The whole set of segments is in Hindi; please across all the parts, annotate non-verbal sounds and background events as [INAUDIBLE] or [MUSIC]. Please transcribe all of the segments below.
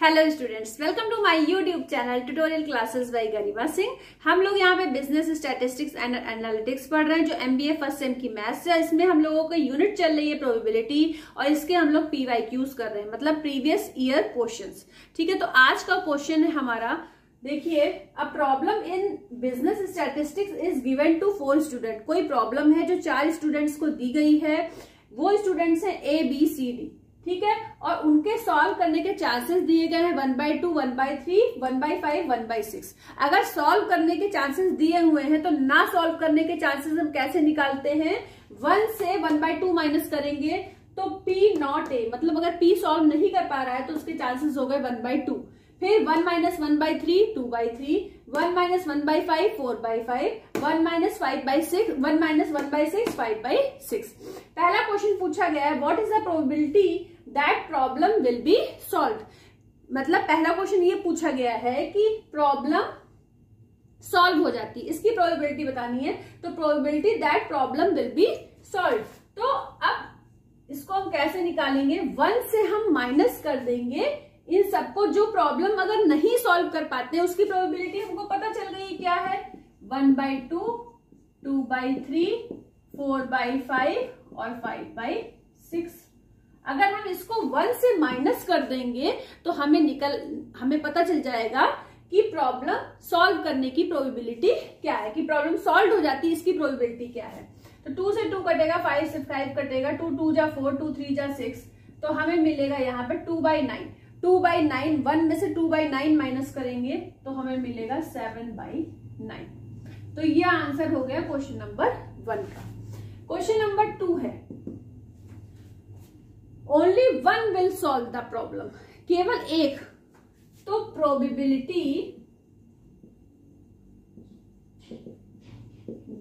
Hello students welcome to my YouTube channel tutorial classes by Garima Singh हम लोग यहाँ पे बिज़नेस स्टैटिस्टिक्स एंड एनालिटिक्स पढ़ रहे हैं, जो एमबीए फ़र्स्ट सेम की मैथ्स है। इसमें हम लोगों का यूनिट चल रही है प्रोबेबिलिटी और इसके हम लोग पीवाई क्यूज कर रहे हैं मतलब प्रीवियस ईयर क्वेश्चन ठीक है तो आज का क्वेश्चन है हमारा। देखिए a problem in business statistics is given to four student कोई प्रॉब्लम है जो चार स्टूडेंट्स को दी गई है, वो स्टूडेंट्स है ए बी सी डी ठीक है? और उनके सॉल्व करने के चांसेस दिए गए हैं one by two one by three one by five one by six अगर सॉल्व करने के चांसेस दिए हुए हैं तो ना सॉल्व करने के चांसेस हम कैसे निकालते हैं? वन से वन बाई टू माइनस करेंगे तो पी नॉट ए मतलब अगर पी सॉल्व नहीं कर पा रहा है तो उसके चांसेस हो गए वन बाई टू फिर one minus one by three two by three one minus one by five four by five one minus five by six one minus one by six five by six पहला क्वेश्चन पूछा गया है what is the probability that problem will be solve मतलब पहला क्वेश्चन ये पूछा गया है कि प्रॉब्लम सॉल्व हो जाती है। इसकी प्रोबेबिलिटी बतानी है। तो probability that problem will be solve तो अब इसको हम कैसे निकालेंगे? वन से हम माइनस कर देंगे। इन सबको जो प्रॉब्लम अगर नहीं सॉल्व कर पाते हैं, उसकी प्रोबेबिलिटी हमको पता चल गई क्या है? One by two two by three four by five और फाइव बाई सिक्स अगर हम इसको वन से माइनस कर देंगे तो हमें निकल, हमें पता चल जाएगा कि प्रॉब्लम सॉल्व करने की प्रोबेबिलिटी क्या है, कि प्रॉब्लम सॉल्व हो जाती है, इसकी प्रोबेबिलिटी क्या है। तो टू से टू कटेगा फाइव से फाइव कटेगा टू टू जा फोर टू थ्री जा सिक्स तो हमें मिलेगा यहाँ पे two by nine two by nine one में से टू बाई नाइन माइनस करेंगे तो हमें मिलेगा सेवन बाई नाइन तो ये आंसर हो गया क्वेश्चन नंबर वन का। क्वेश्चन नंबर टू है। Only one will solve the problem केवल एक तो probability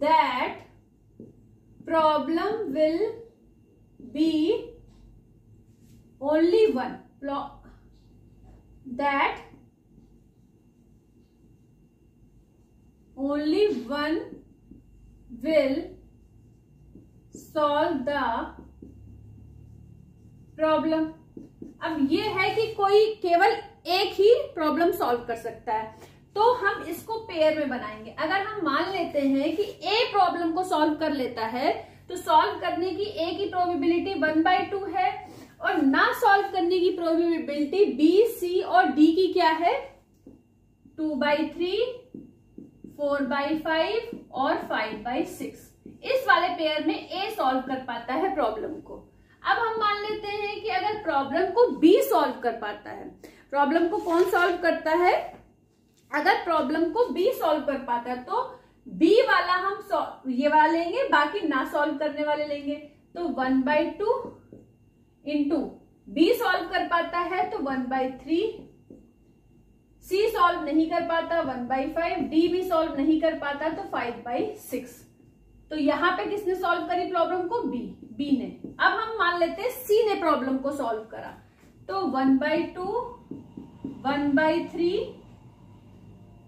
that problem will be only one that only one will solve the problem अब ये है कि कोई केवल एक ही प्रॉब्लम सॉल्व कर सकता है। तो हम इसको पेयर में बनाएँगे। अगर हम मान लेते हैं कि ए प्रॉब्लम को सॉल्व कर लेता है तो सॉल्व करने की ए की प्रोबेबिलिटी वन बाई टू है और ना सॉल्व करने की प्रोबेबिलिटी बी सी और डी की क्या है? Two by three four by five और फाइव बाई सिक्स इस वाले पेयर में ए सॉल्व कर पाता है प्रॉब्लम को। अब हम मान लेते हैं कि अगर प्रॉब्लम को बी सॉल्व कर पाता है प्रॉब्लम को कौन सॉल्व करता है? अगर प्रॉब्लम को बी सॉल्व कर पाता है तो बी वाला हम ये वाला लेंगे, बाकी ना सॉल्व करने वाले लेंगे। तो one by two into B solve कर पाता है तो one by three C solve नहीं कर पाता वन बाई फाइव डी भी सॉल्व नहीं कर पाता तो फाइव बाई सिक्स तो यहाँ पे किसने सॉल्व करी प्रॉब्लम को? बी बी ने। अब हम मान लेते हैं सी ने प्रॉब्लम को सॉल्व करा। तो one by two one by three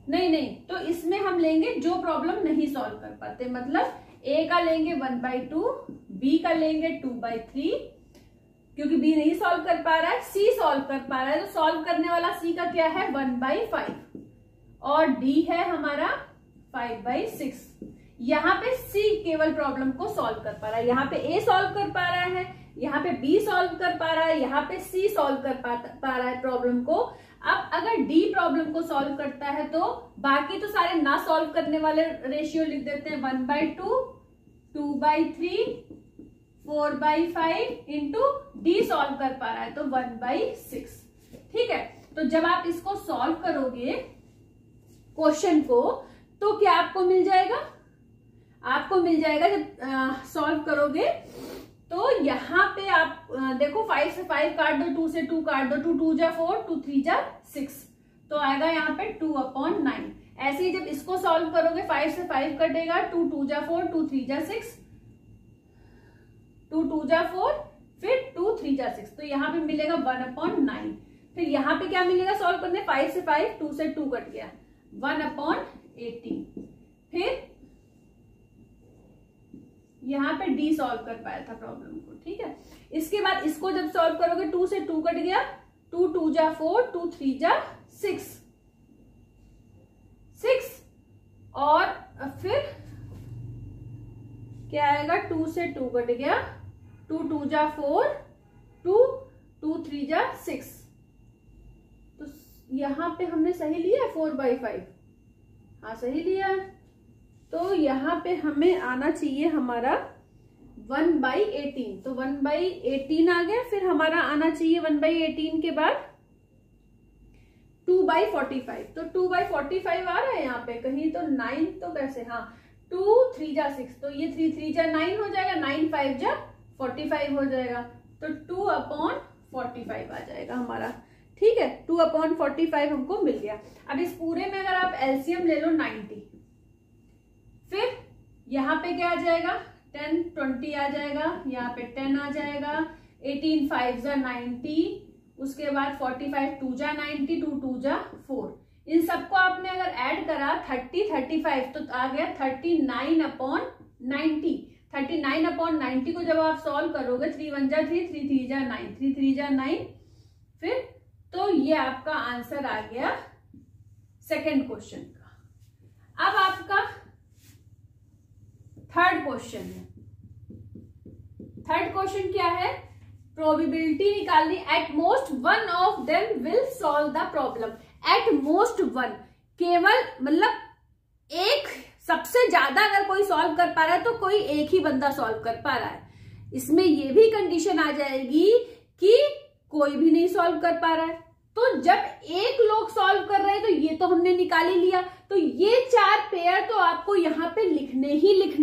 नहीं नहीं तो इसमें हम लेंगे जो प्रॉब्लम नहीं सॉल्व कर पाते। मतलब ए का लेंगे वन बाई टू बी का लेंगे टू बाई थ्री क्योंकि बी नहीं सॉल्व कर पा रहा है सी सॉल्व कर पा रहा है। तो सॉल्व करने वाला सी का क्या है? वन बाई फाइव और डी है हमारा फाइव बाई सिक्स यहाँ पे सी केवल प्रॉब्लम को सॉल्व कर पा रहा है। यहाँ पे ए सॉल्व कर पा रहा है यहाँ पे बी सॉल्व कर पा रहा है यहाँ पे सी सॉल्व कर पा, रहा है प्रॉब्लम को। अब अगर डी प्रॉब्लम को सॉल्व करता है तो बाकी तो सारे ना सॉल्व करने वाले रेशियो लिख देते हैं। One by two two by three four by five into D solve कर पा रहा है तो वन बाई सिक्स ठीक है? तो जब आप इसको सॉल्व करोगे क्वेश्चन को तो क्या आपको मिल जाएगा? आपको मिल जाएगा जब सॉल्व करोगे। तो यहाँ पे आप आ, देखो फाइव से फाइव काट दो टू से टू काट दो टू टू जा फोर टू थ्री जा सिक्स तो आएगा यहाँ पे टू अपॉन नाइन ऐसे ही जब इसको सॉल्व करोगे फाइव से फाइव कटेगा टू टू जा फोर टू थ्री जा सिक्स टू टू जा फोर फिर टू थ्री जा सिक्स तो यहाँ पे मिलेगा वन अपॉन नाइन फिर यहाँ पे क्या मिलेगा सॉल्व करने? फाइव से फाइव टू से टू कट गया। वन अपॉन एटीन फिर यहाँ पे डी सॉल्व कर पाया था प्रॉब्लम को, ठीक है? इसके बाद इसको जब सॉल्व करोगे टू से टू कट गया टू टू जा फोर टू थ्री जा सिक्स सिक्स और फिर क्या आएगा? टू से टू कट गया टू टू जा फोर टू टू थ्री जा सिक्स तो यहाँ पे हमने सही लिया फोर बाई फाइव हाँ सही लिया? है तो यहाँ पे हमें आना चाहिए हमारा वन बाई एटीन। तो वन बाई एटीन आ गया, फिर हमारा आना चाहिए वन बाई एटीन के बाद टू बाई फोर्टी फाइव। तो टू बाई फोर्टी फाइव आ रहा है यहाँ पे, कहीं तो नाइन तो कैसे हाँ टू, थ्री जा सिक्स। तो ये थ्री थ्री जा नाइन हो जाएगा, नाइन फाइव जा फोर्टी फाइव हो जाएगा। तो टू अपॉन फोर्टी फाइव आ जाएगा हमारा। ठीक है, टू अपॉन फोर्टी फाइव हमको मिल गया। अब इस पूरे में अगर आप एलसीएम ले लो नाइनटी फिर यहाँ पे क्या आ जाएगा? टेन ट्वेंटी आ जाएगा, यहाँ पे टेन आ जाएगा, एटीन फाइव जा नाइनटी उसके बाद फोर्टी फाइव टू जा नाइनटी टू टू जा फोर। इन सबको आपने अगर ऐड करा, थर्टी थर्टी फाइव तो आ गया thirty nine upon ninety thirty nine upon ninety को जब आप सॉल्व करोगे, थ्री वन जा थ्री थ्री थ्री जा नाइन, थ्री थ्री जा नाइन, फिर तो ये आपका आंसर आ गया सेकेंड क्वेश्चन का। अब आपका थर्ड क्वेश्चन है। थर्ड क्वेश्चन क्या है? प्रोबेबिलिटी निकालनी। At most one of them will solve the problem at most one केवल मतलब एक सबसे ज़्यादा अगर कोई सॉल्व कर पा रहा है तो कोई एक ही बंदा सॉल्व कर पा रहा है। इसमें यह भी कंडीशन आ जाएगी कि कोई भी नहीं सॉल्व कर पा रहा है। तो जब एक लोग सॉल्व कर रहे हैं तो ये तो हमने निकाल ही लिया। तो ये चार पेयर तो आपको यहाँ पे लिखने ही लिखने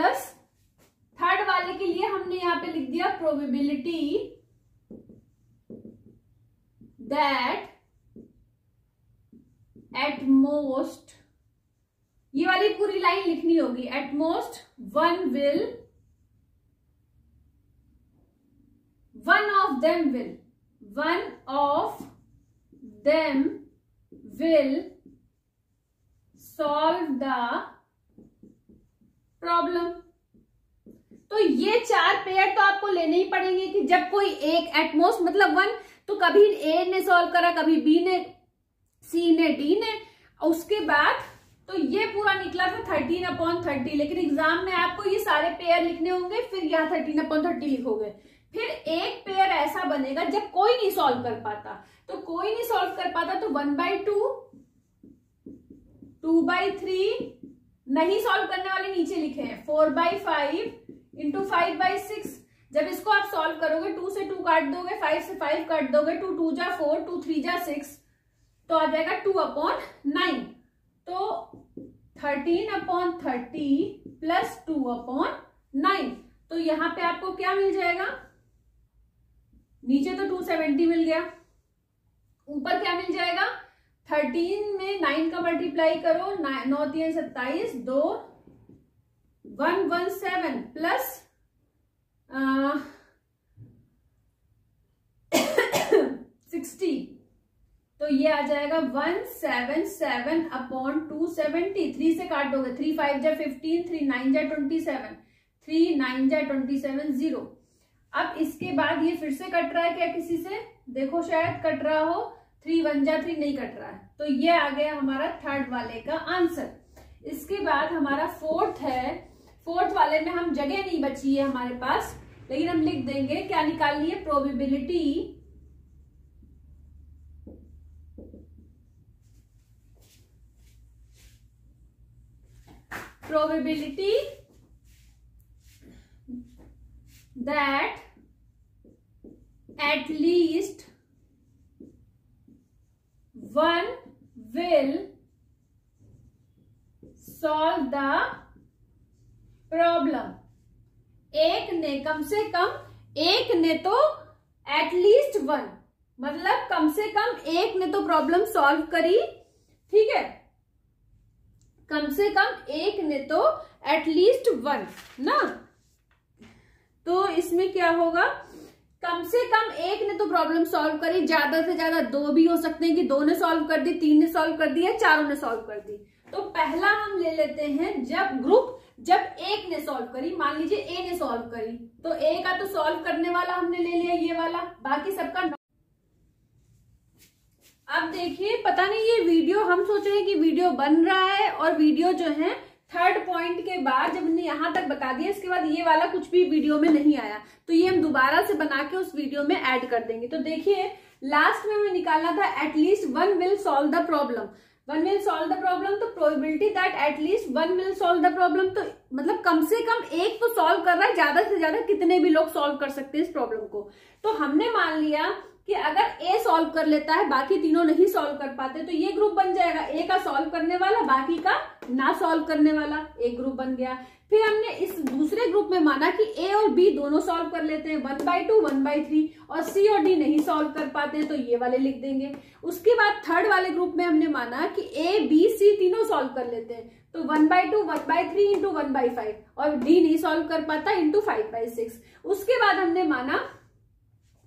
प्लस थर्ड वाले के लिए हमने यहाँ पे लिख दिया प्रोबेबिलिटी दैट एट मोस्ट ये वाली पूरी लाइन लिखनी होगी। At most one will one of them will one of them will solve the problem तो ये चार पेयर तो आपको लेने ही पड़ेंगे कि जब कोई एक एटमोस्ट मतलब वन तो कभी ए ने सॉल्व करा, कभी बी ने सी ने डी ने उसके बाद तो ये पूरा निकला था थर्टीन अपॉन थर्टी लेकिन एग्ज़ाम में आपको ये सारे पेयर लिखने होंगे, फिर यहाँ थर्टीन अपॉन थर्टी लिखोगे। फिर एक पेयर ऐसा बनेगा जब कोई नहीं सॉल्व कर पाता। तो कोई नहीं सॉल्व कर पाता तो one by two two by three नहीं सॉल्व करने वाले नीचे लिखे हैं। Four by five into five by six जब इसको आप सॉल्व करोगे टू से टू काट दोगे फाइव से फाइव काट दोगे टू टू जा फोर टू थ्री जा सिक्स तो आ जाएगा टू अपॉन नाइन तो thirteen upon thirty plus two upon nine तो यहाँ पे आपको क्या मिल जाएगा? नीचे तो टू सेवेंटी मिल गया। ऊपर क्या मिल जाएगा? थर्टीन में नाइन का मल्टीप्लाई करो, नौ तीन, सत्ताईस, दो, one one, seven, plus [COUGHS] sixty. तो ये आ जाएगा one, seven seven upon two, seventy. Three से काट दोगे, थ्री, फाइव जा फिफ्टीन, थ्री, नाइन जा ट्वेंटी सेवन। थ्री, नाइन जा ट्वेंटी सेवन, ज़ीरो। अब इसके बाद ये फिर से कट रहा है क्या किसी से? देखो शायद कट रहा हो। थ्री वन जा थ्री नहीं कट रहा है। तो ये आ गया हमारा थर्ड वाले का आंसर इसके बाद हमारा फोर्थ है। फोर्थ वाले में हम जगह नहीं बची है हमारे पास, लेकिन हम लिख देंगे क्या निकालनी है? Probability probability that at least one will solve the problem. एक ने कम से कम, एक ने तो एटलीस्ट वन मतलब कम से कम एक ने तो प्रॉब्लम सॉल्व करी। ठीक है? कम से कम एक ने तो एटलीस्ट वन ना? तो इसमें क्या होगा? कम से कम एक ने तो प्रॉब्लम सॉल्व करी, ज़्यादा से ज़्यादा दो भी हो सकते हैं कि दो ने सॉल्व कर दी, तीन ने सॉल्व कर दी या चारों ने सॉल्व कर दी। तो पहला हम ले लेते हैं जब ग्रुप जब एक ने सॉल्व करी, मान लीजिए ए ने सॉल्व करी तो ए का तो सॉल्व करने वाला हमने ले लिया ये वाला, बाकी सबका अब देखिए, पता नहीं ये वीडियो हम सोच रहे हैं कि वीडियो बन रहा है और वीडियो जो है थर्ड पॉइंट के बाद जब हमने यहाँ तक बता दिया, इसके बाद ये वाला कुछ भी वीडियो में नहीं आया। तो ये हम दोबारा से बना के उस वीडियो में ऐड कर देंगे। तो देखिए लास्ट में हमें निकालना था at least one will solve the problem one will solve the problem तो probability that at least one will solve the problem तो मतलब कम से कम एक तो सॉल्व कर रहा है, ज़्यादा से ज़्यादा कितने भी लोग सॉल्व कर सकते हैं इस प्रॉब्लम को। तो हमने मान लिया कि अगर ए सॉल्व कर लेता है, बाकी तीनों नहीं सॉल्व कर पाते तो ये ग्रुप बन जाएगा। ए का सॉल्व करने वाला, बाकी का ना सॉल्व करने वाला। एक ग्रुप बन गया। फिर हमने इस दूसरे ग्रुप में माना कि ए और बी दोनों सॉल्व कर लेते हैं। One by two one by three और सी और डी नहीं सॉल्व कर पाते हैं तो ये वाले लिख देंगे। उसके बाद थर्ड वाले ग्रुप में हमने माना कि ए बी सी तीनों सॉल्व कर लेते हैं। तो one by two one by three into one by five और डी नहीं सॉल्व कर पाता इंटू फाइव बाई सिक्स उसके बाद हमने माना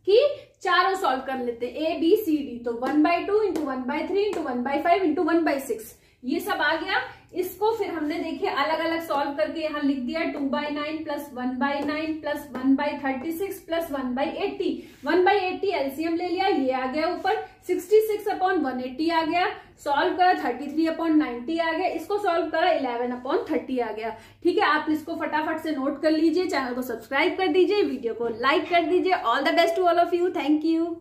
कि चारों सॉल्व कर लेते हैं। ए बी सी डी तो one by two into one by three into one by five into one by six ये सब आ गया। इसको फिर हमने देखिए अलग अलग सॉल्व करके यहाँ लिख दिया two by nine plus one by nine plus one by thirty six plus one by eighty one by eighty LCM ले लिया, ये आ गया ऊपर। Sixty six upon one eighty आ गया। सॉल्व करा थर्टी थ्री अपॉन नाइनटी आ गया। इसको सॉल्व करा इलेवन अपॉन थर्टी आ गया। ठीक है, आप इसको फटाफट से नोट कर लीजिए चैनल को सब्सक्राइब कर दीजिए वीडियो को लाइक कर दीजिए। All the best to all of you thank you